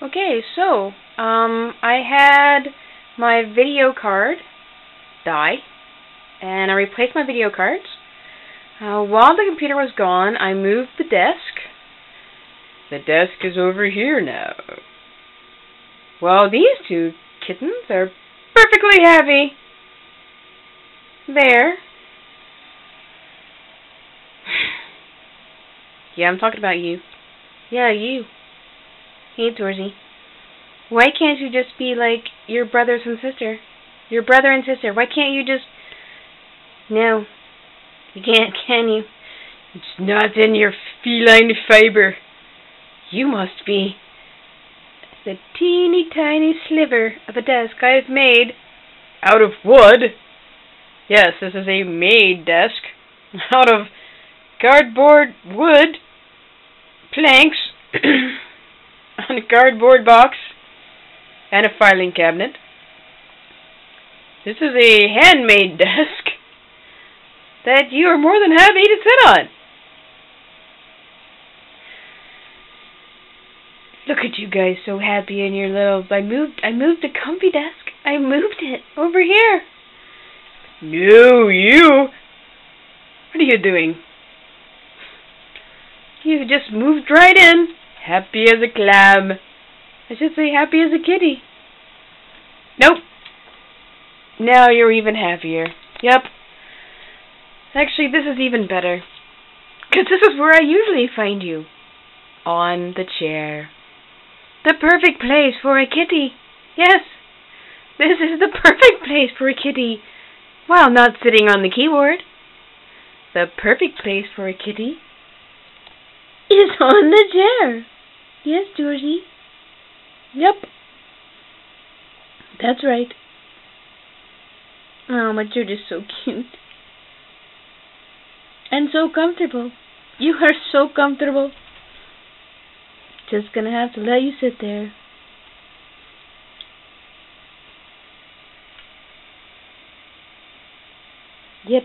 Okay, so, um, I had my video card die, and I replaced my video cards. Uh, while the computer was gone, I moved the desk. The desk is over here now. Well, these two kittens are perfectly happy. There. yeah, I'm talking about you. Yeah, you. Hey, Dorsey. Why can't you just be like your brothers and sister? Your brother and sister. Why can't you just... No. You can't, can you? It's not in your feline fiber. You must be the teeny tiny sliver of a desk I've made out of wood. Yes, this is a made desk out of cardboard wood planks a cardboard box and a filing cabinet. This is a handmade desk that you are more than happy to sit on. Look at you guys so happy in your little I moved I moved the comfy desk. I moved it over here. No, you What are you doing? You just moved right in. Happy as a clam. I should say happy as a kitty. Nope. Now you're even happier. Yep. Actually, this is even better. Because this is where I usually find you. On the chair. The perfect place for a kitty. Yes. This is the perfect place for a kitty. While not sitting on the keyboard. The perfect place for a kitty is on the chair. Yes, Georgie. Yep. That's right. Oh, but you're just so cute. And so comfortable. You are so comfortable. Just gonna have to let you sit there. Yep.